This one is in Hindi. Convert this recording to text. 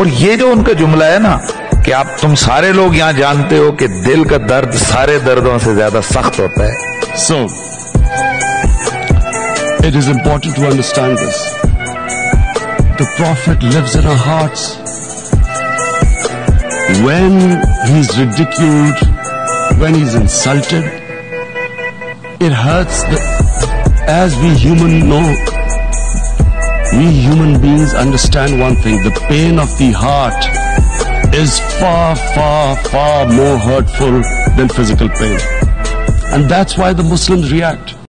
और ये जो उनका जुमला है ना, कि आप तुम सारे लोग यहाँ जानते हो कि दिल का दर्द सारे दर्दों से ज़्यादा सख्त होता है। So it is important to understand this the prophet lives in heart when he is ridiculed when is insulted it hurts as we human know we human beings understand one thing. The pain of the heart is far, far, far more hurtful than physical pain. And that's why the Muslims react.